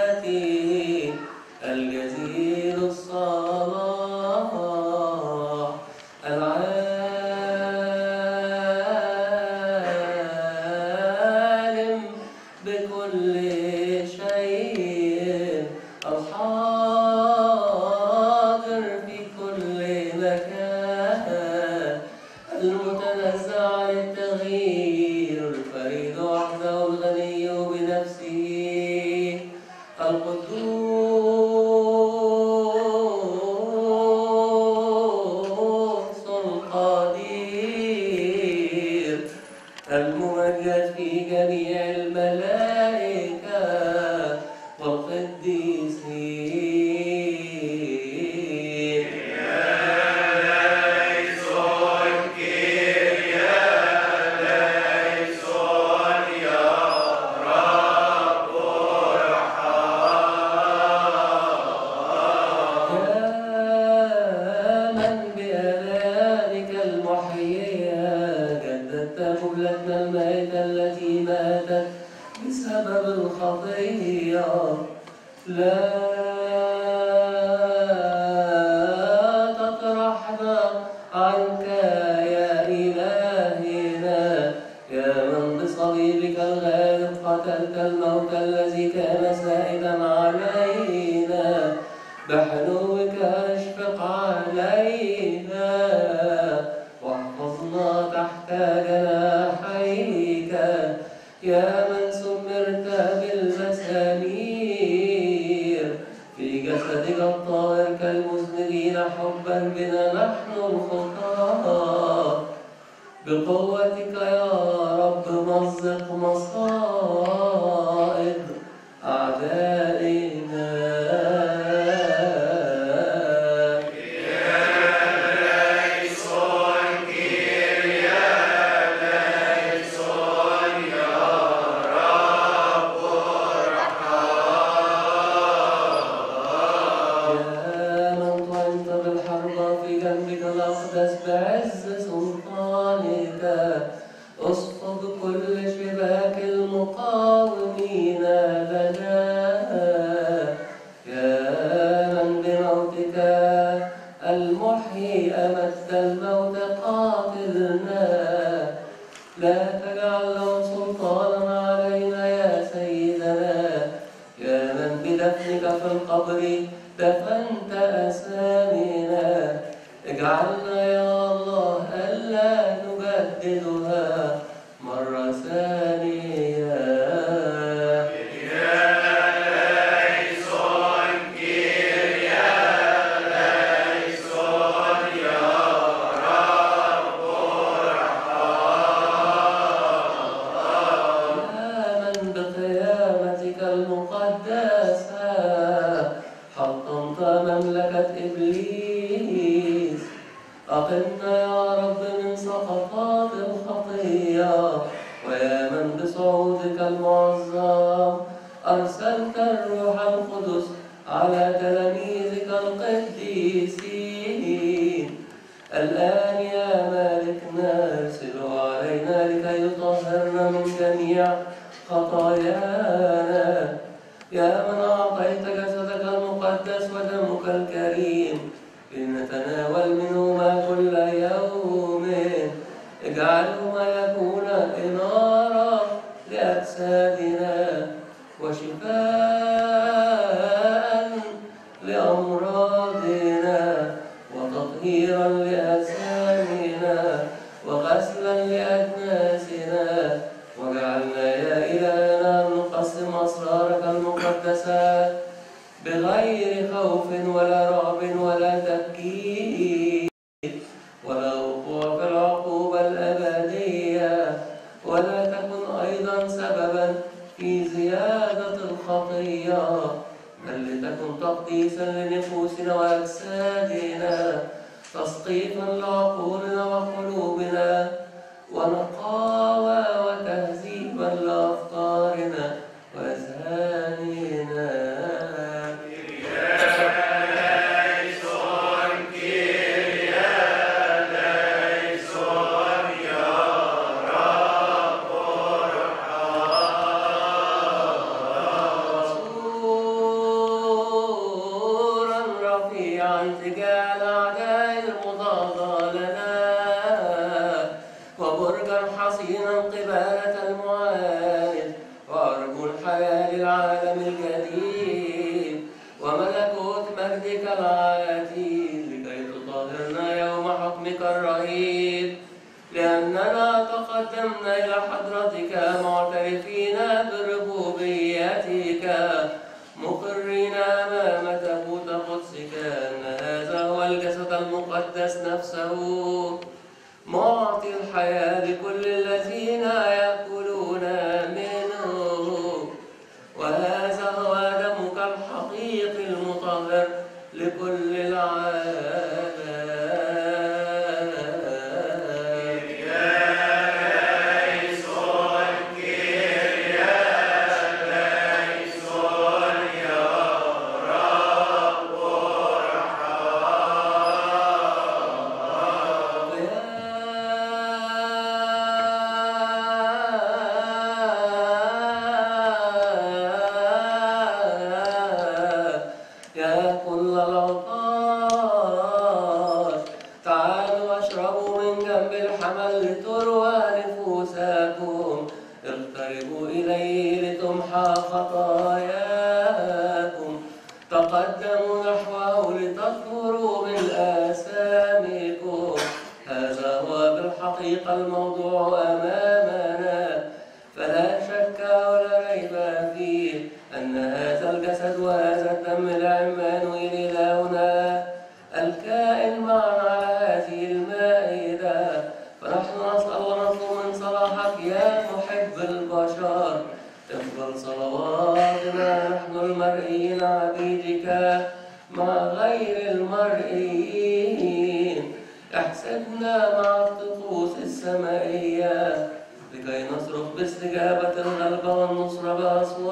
التي Yeah. بحنوك أشفق علينا واحفظنا تحت جناحيك. يا من سمرت بالمسامير في جسدك الطاهر كالمذنبين حبا بنا نحن الخطاة بقوتك يا الأقدس بعز سلطانك اسقط كل شباك المقاومين لنا يا من بموتك المحيي أمت الموت قاتلنا لا تجعل لهم سلطانا علينا يا سيدنا يا من بدفنك في القبر دفنت أسامينا اجعلنا أقمنا يا رب من سقطات الخطية ويا من بصعودك المعظم. أرسلت الروح القدس على تلاميذك القديسين. الآن يا مالكنا ارسله علينا لكي يطهرنا من جميع خطايانا. يا من أعطيت جسدك المقدس ودمك الكريم. لنتناول منهما كل يوم God 完了 وبرجا حصينا قبالة المعاند وأرجو الحياة للعالم الجديد وملكوت مجدك العتيد لكي تطهرنا يوم حكمك الرهيب. لأننا تقدمنا إلى حضرتك معترفين بربوبيتك مقرين أمام تابوت قدسك. أن هذا هو الجسد المقدس نفسه. معطي الحياة لكل الذين خطاياكم. تقدموا نحوه لتطهروا من آثامكم هذا هو بالحقيقة الموضوع أمامنا. فلا شك ولا ريب فيه أن هذا الجسد وهذا الدم المائدة. فنحن نسأل ونطلب من صلاحك يا محب البشر تقبل صلواتنا نحن المرئيين عبيدك مع غير المرئيين احسبنا مع الطقوس السمائية لكي نصرخ باستجابة الغلبة والنصرة بأصوات